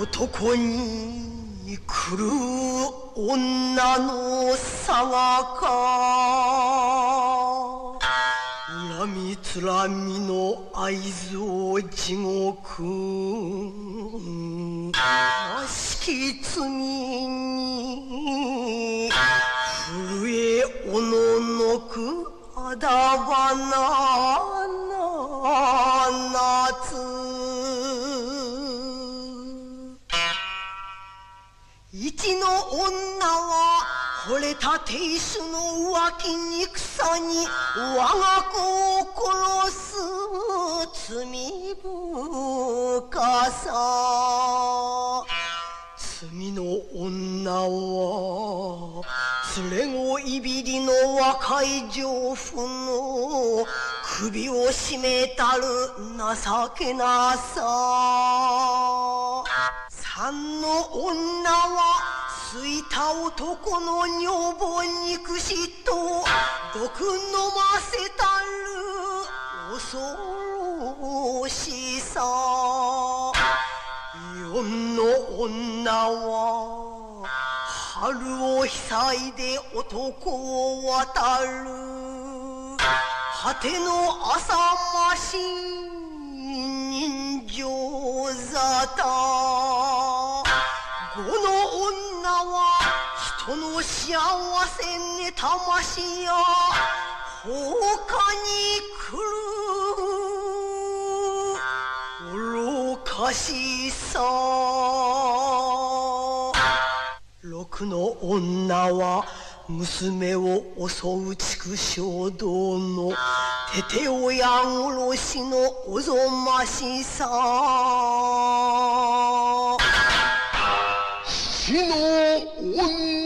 男に来る女の騒か。つらみの合図を地獄悪しき罪に震えおののくあだばな夏一の女は惚れた亭主の浮気に草に我が子を罪深さ罪の女は連れ子いびりの若い丈夫の首を絞めたる情けなさ。三の女はすいた男の女房憎しと毒飲ませ四の女は春を被いで男を渡る。果ての浅ましい人情沙汰。この女は人の幸せね魂や他にる愚かしさ六の女は娘を襲う畜生道のてて親殺しのおぞましさ。死の女